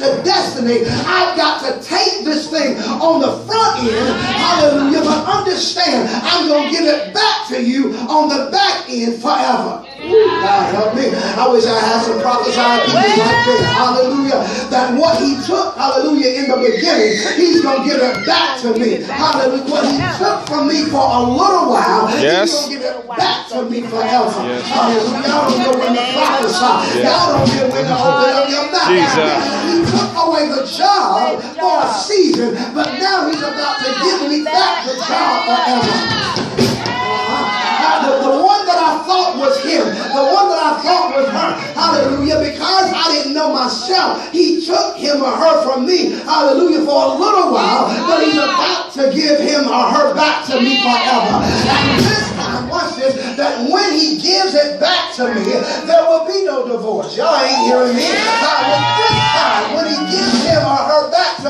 to destiny, I've got to take this thing on the front end. Hallelujah. But understand, I'm going to give it back to you on the back end forever. God help me. I wish I had some prophesying people right there. Hallelujah. That what he took, hallelujah, in the beginning, he's going to give it back to me. Hallelujah. What he took from me for a little while, Yes. he's going to give it back to me forever. Yes. Hallelujah. Y'all don't know when to prophesy. Y'all don't know when to open up your mouth. Jesus. But now he's about to give me back the child forever. Uh, the, the one that I thought was him, the one that I thought was her, hallelujah, because I didn't know myself, he took him or her from me, hallelujah, for a little while, but he's about to give him or her back to me forever. And this time, watch this, that when he gives it back to me, there will be no divorce. Y'all ain't hearing me.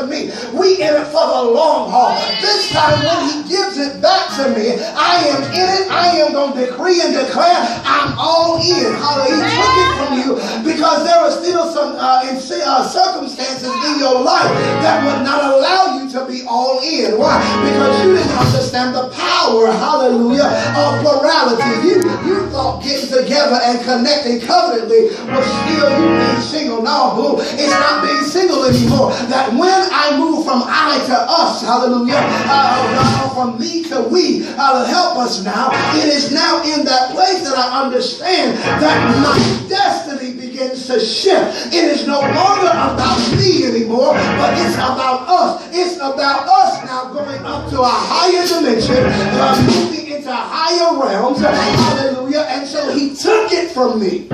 To me, we in it for the long haul. This time, when he gives it back to me, I am in it. I am going to decree and declare I'm all in. Hallelujah. He took it from you because there are still some uh, uh, circumstances in your life that would not allow you to be all in. Why? Because you didn't understand the power, hallelujah, of plurality. You, you thought getting together and connecting covenantly was still you being single. No, boo. It's not being single anymore. That when I move from I to us, hallelujah, uh, uh, from me to we, uh, help us now. It is now in that place that I understand that my destiny begins to shift. It is no longer about me anymore, but it's about us. It's about us now going up to a higher dimension, uh, moving into higher realms. Hallelujah. And so he took it from me.